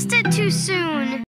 missed it too soon.